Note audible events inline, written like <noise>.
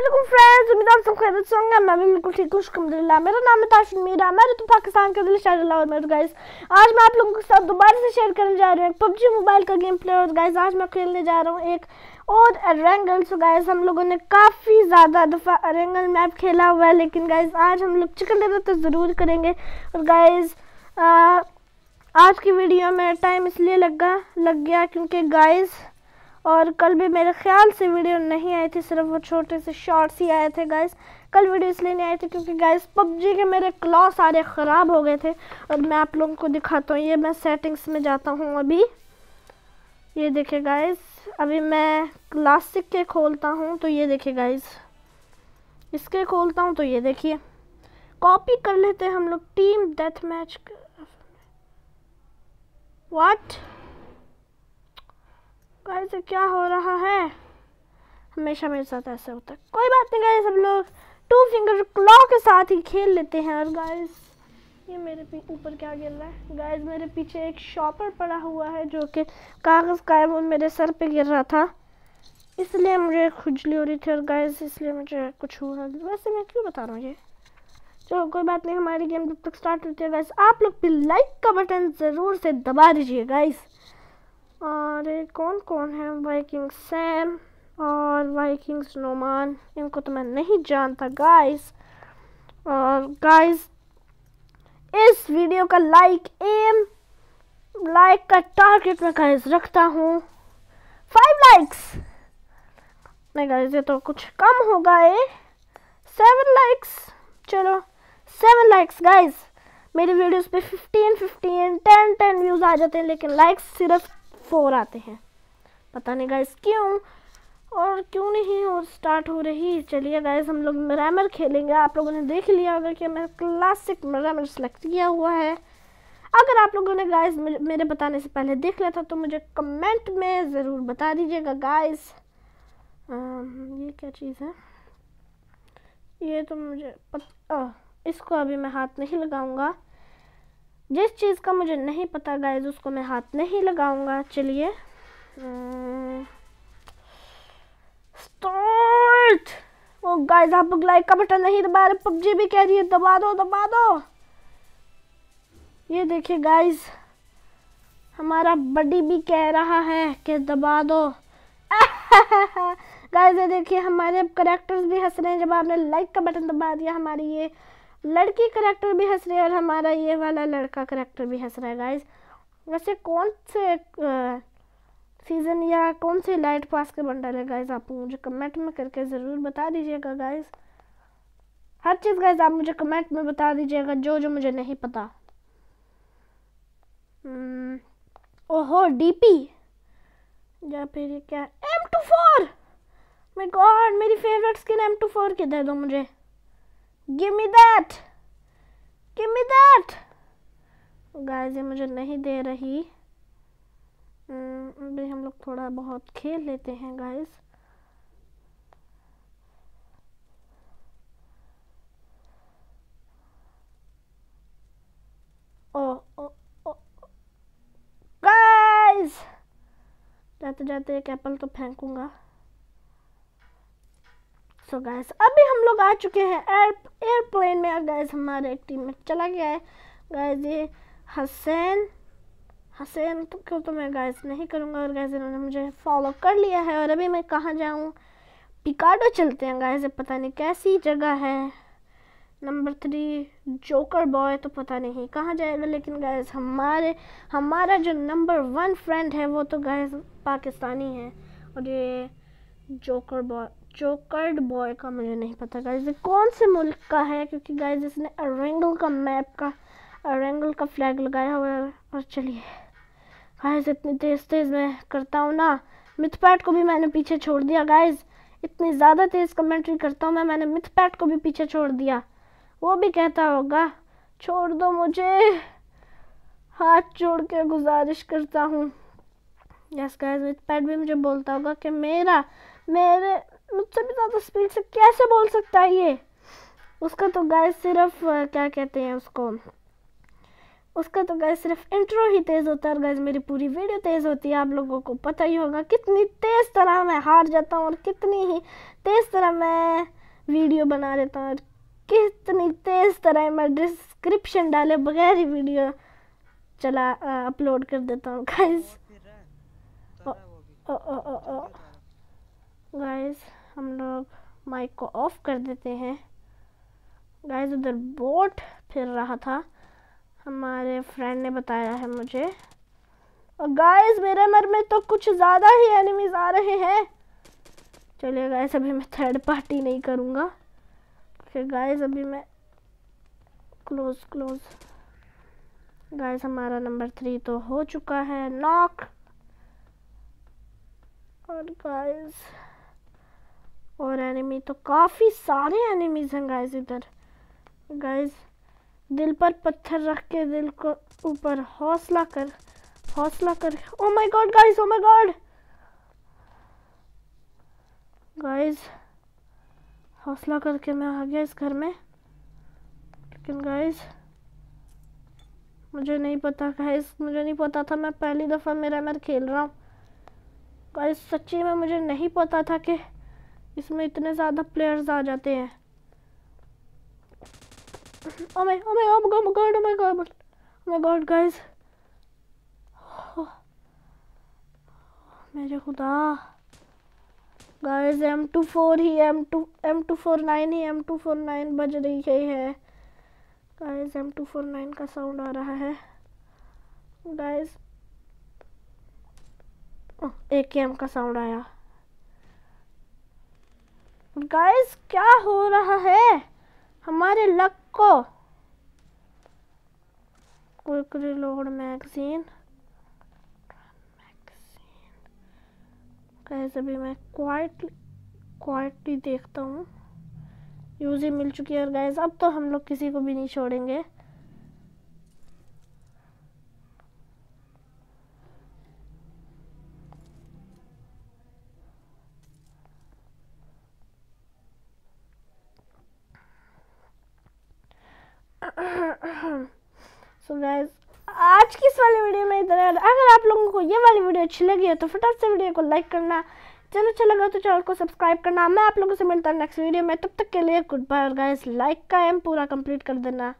वालेकुम फ्रेंड्स उम्मीद आप सब खैरियत से होंगे मैं भी बिल्कुल ठीक हूँ अलहमदिल्ला मेरा नाम है ताशिन मीरा मैं तो पाकिस्तान का दिल शाह और मेरे गाइस आज मैं आप लोगों के साथ दोबारा से शेयर करने जा रही हूँ पबजी मोबाइल का गेम प्ले और गाइस आज मैं खेलने जा रहा हूँ एक और रेंगल सो गाइस हम लोगों ने काफ़ी ज़्यादा दफ़ा रेंगल मैप खेला हुआ है लेकिन गाइस आज हम लोग चिकन डिनर तो ज़रूर करेंगे और गाइस आज की वीडियो में टाइम इसलिए लगा लग गया क्योंकि गाइस और कल भी मेरे ख्याल से वीडियो नहीं आई थी, सिर्फ़ वो छोटे से शॉर्ट्स ही आए थे गाइस कल वीडियो इसलिए नहीं आए थे क्योंकि गाइस पबजी के मेरे क्लॉ सारे ख़राब हो गए थे और मैं आप लोगों को दिखाता हूँ। ये मैं सेटिंग्स में जाता हूँ अभी। ये देखिए गाइस अभी मैं क्लासिक के खोलता हूँ तो ये देखिए गाइस इसके खोलता हूँ तो ये देखिए। कॉपी कर लेते हैं हम लोग team death match what guys क्या हो रहा है? हमेशा मेरे साथ ऐसा होता है। कोई बात नहीं गाइस हम लोग टू फिंगर क्लॉ के साथ ही खेल लेते हैं और गाइस ये मेरे ऊपर क्या गिर रहा है? गाइस मेरे पीछे एक शॉपर पड़ा हुआ है जो कि कागज़ का है वो मेरे सर पे गिर रहा था। इसलिए मुझे खुजली हो रही थी और गाइस इसलिए मुझे कुछ हुआ वैसे मैं क्यों बता रहा हूँ ये? चलो, कोई बात नहीं, हमारी गेम जब तक स्टार्ट होती है गाइस आप लोग भी लाइक का बटन ज़रूर से दबा दीजिए गाइस और कौन कौन है? वाइकिंग सैम और वाइकिंग स्नोमान इनको तो मैं नहीं जानता गाइस और गाइस इस वीडियो का लाइक एम लाइक का टारगेट मैं गाइस रखता हूँ। फाइव लाइक्स नहीं गाइस ये तो कुछ कम हो गए सेवन लाइक्स चलो सेवन लाइक्स गाइस मेरी वीडियोस पे fifteen fifteen ten ten views आ जाते हैं, लेकिन लाइक्स सिर्फ़ फोर आते हैं। पता नहीं गाइस क्यों और क्यों नहीं और स्टार्ट हो रही चलिए गाइस हम लोग मरामर खेलेंगे। आप लोगों ने देख लिया होगा कि मैं क्लासिक मरामर सेलेक्ट किया हुआ है। अगर आप लोगों ने गाइस मेरे बताने से पहले देख लिया था तो मुझे कमेंट में ज़रूर बता दीजिएगा गाइस ये क्या चीज़ है? ये तो मुझे पत, आ, इसको अभी मैं हाथ नहीं लगाऊँगा। जिस चीज़ का मुझे नहीं पता गाइज़ उसको मैं हाथ नहीं लगाऊँगा। चलिए। स्टार्ट ओ गाइज़ आप लाइक का बटन नहीं दबा रहे पबजी भी कह रही है, दबा दो दबा दो। ये देखिए गाइज़ हमारा बडी भी कह रहा है कि दबा दो। <laughs> गाइज़ ये देखिए, हमारे करेक्टर्स भी हंस रहे हैं जब आपने लाइक का बटन दबा दिया, हमारी ये लड़की करेक्टर भी हंस रही है और हमारा ये वाला लड़का करेक्टर भी हंस रहा है गाइज़ वैसे कौन से सीज़न या कौन से लाइट पास के बंडल है गाइज़ आप मुझे कमेंट में करके ज़रूर बता दीजिएगा गाइज़ हर चीज़ गाइज़ आप मुझे कमेंट में बता दीजिएगा जो जो मुझे नहीं पता. Hmm, ओहो डीपी या फिर ये क्या? एम टू फोर मेरी favourite skin M two four की दे दो मुझे. Give me that. Give me that. Guys ये मुझे नहीं दे रही अभी हम लोग थोड़ा बहुत खेल लेते हैं गाइस ओ ओ गाइस जाते जाते एक एप्पल तो फेंकूँगा सो अभी हम लोग आ चुके हैं। एयर, एयरप्लेन में। गैस हमारे टीम में चला गया है। गैस ये हसैन हसैन तो क्यों तो मैं गैस नहीं करूँगा। और गैस इन्होंने मुझे फॉलो कर लिया है। और अभी मैं कहाँ जाऊँ? पिकाडो चलते हैं। गैस पता नहीं कैसी जगह है। नंबर थ्री जोकर बॉय तो पता नहीं कहाँ जाएगा। लेकिन गैस हमारे, हमारा जो नंबर वन फ्रेंड है, वो तो गैस पाकिस्तानी है। और ये जोकर बॉय चोकर्ड बॉय का मुझे नहीं पता। गाइज़ ये कौन से मुल्क का है? क्योंकि गाइज़ इसने अरेंगल का मैप का अरेंगल का फ्लैग लगाया हुआ है। और चलिए। गाइज़ इतनी तेज़ तेज़ मैं करता हूँ ना। मिथपैट को भी मैंने पीछे छोड़ दिया गाइज़ इतनी ज़्यादा तेज़ कमेंट्री करता हूँ मैं, मैंने मिथपैट को भी पीछे छोड़ दिया। वो भी कहता होगा, छोड़ दो मुझे। हाथ जोड़ के गुजारिश करता हूँ। यस गाइज़ मिथपैट भी मुझे बोलता होगा कि मेरा, मेरे मुझसे भी ज़्यादा स्पीड से कैसे बोल सकता है ये? उसका तो गाय सिर्फ़ क्या कहते हैं उसको? उसका तो गैस सिर्फ़ इंट्रो ही तेज़ होता है और गैस मेरी पूरी वीडियो तेज़ होती है। आप लोगों को पता ही होगा कितनी तेज़ तरह मैं हार जाता हूँ और कितनी ही तेज़ तरह मैं वीडियो बना लेता हूँ और कितनी तेज़ तरह मैं डिस्क्रिप्शन डाले बगैर ही वीडियो चला अपलोड कर देता हूँ गाइज़ गाइस हम लोग माइक को ऑफ़ कर देते हैं। गाइस उधर बोट फिर रहा था। हमारे फ्रेंड ने बताया है मुझे। और गाइस मेरे मर में तो कुछ ज़्यादा ही एनिमीज आ रहे हैं। चलिए गाइस अभी मैं थर्ड पार्टी नहीं करूँगा। फिर गाइस अभी मैं क्लोज क्लोज गाइस हमारा नंबर थ्री तो हो चुका है। नॉक और गाइस और एनिमी तो काफ़ी सारे एनिमीज हैं गाइज़ इधर। गाइज़ दिल पर पत्थर रख के दिल को ऊपर हौसला कर हौसला कर। ओ my god guys oh my god guys हौसला करके मैं आ गया इस घर में। लेकिन गाइस मुझे नहीं पता गाइस मुझे नहीं पता था मैं पहली दफ़ा मेरा मैर खेल रहा हूँ। गाइस सच्ची में मुझे नहीं पता था कि इसमें इतने ज़्यादा प्लेयर्स आ जाते हैं। Oh. मेरे खुदा। एम टू फोर ही M two M two four nine ही एम टू फोर नाइन बज रही है है guys M two four nine का साउंड आ रहा है। गाइस एक एम का साउंड आया। गाइस क्या हो रहा है? हमारे लक को। क्विक रिलोड मैगजीन कैसे भी मैं क्वाइटली क्वाइटली देखता हूँ। यूज़ मिल चुकी है और गाइस अब तो हम लोग किसी को भी नहीं छोड़ेंगे। सो so आज की इस वाली वीडियो में इतना अगर आप लोगों को ये वाली वीडियो अच्छी लगी है तो फटाफट से वीडियो को लाइक करना। चैनल अच्छा लगा तो चैनल को सब्सक्राइब करना। मैं आप लोगों से मिलता हूँ नेक्स्ट वीडियो में। तब तक के लिए गुड बाय और गाइस लाइक का एम पूरा कंप्लीट कर देना।